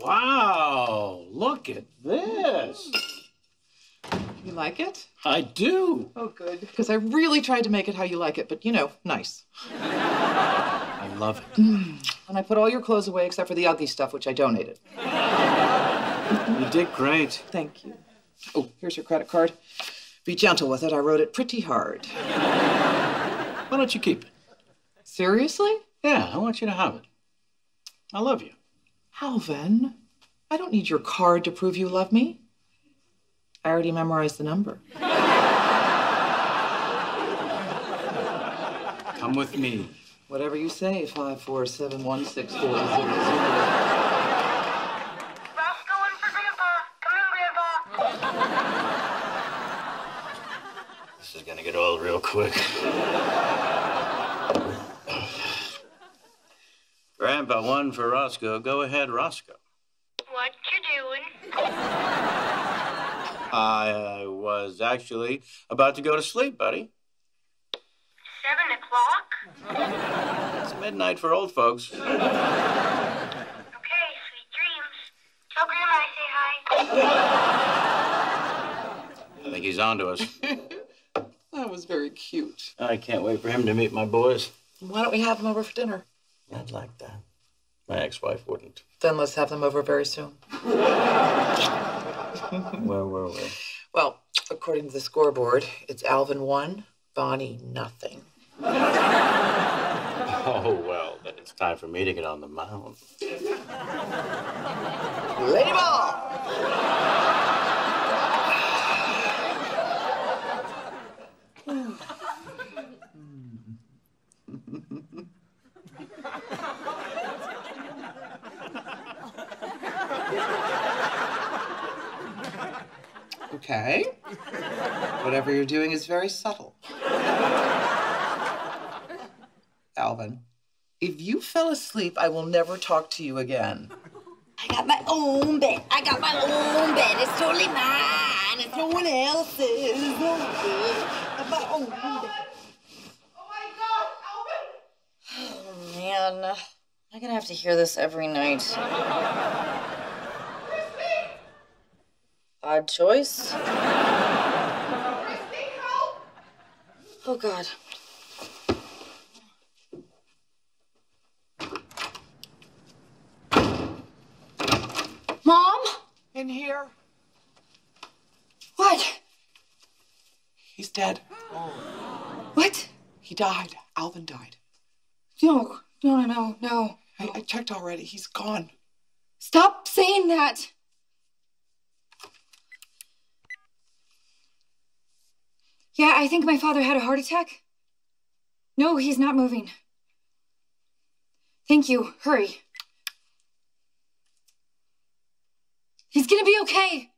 Wow, look at this. You like it? I do. Oh, good. Because I really tried to make it how you like it, but you know, nice. I love it. Mm. And I put all your clothes away except for the ugly stuff, which I donated. You did great. Thank you. Oh, here's your credit card. Be gentle with it. I wrote it pretty hard. Why don't you keep it? Seriously? Yeah, I want you to have it. I love you. Alvin, I don't need your card to prove you love me. I already memorized the number. Come with me. Whatever you say, five four seven one six four zero zero. Roscoe in Grandpa. Come in, Grandpa. This is gonna get old real quick. Grandpa one for Roscoe. Go ahead, Roscoe. What you doing? I uh, was actually about to go to sleep, buddy. Seven o'clock? It's midnight for old folks. Okay, sweet dreams. Tell Grandma I say hi. I think he's on to us. That was very cute. I can't wait for him to meet my boys. Why don't we have him over for dinner? I'd like that. My ex-wife wouldn't. Then let's have them over very soon. Where were we? Well, according to the scoreboard, it's Alvin one, Bonnie nothing. Oh, well, then it's time for me to get on the mound. Lady Ball! Okay. Whatever you're doing is very subtle. Alvin, if you fell asleep, I will never talk to you again. I got my own bed. I got my own bed. It's totally mine. It's no one else's. No, I got my own bed. Oh man, I'm gonna have to hear this every night. Odd choice. Oh God. Mom? In here? What? He's dead. What? He died. Alvin died. No, no, no, no. I, I checked already. He's gone. Stop saying that. Yeah, I think my father had a heart attack. No, he's not moving. Thank you. Hurry. He's gonna be okay.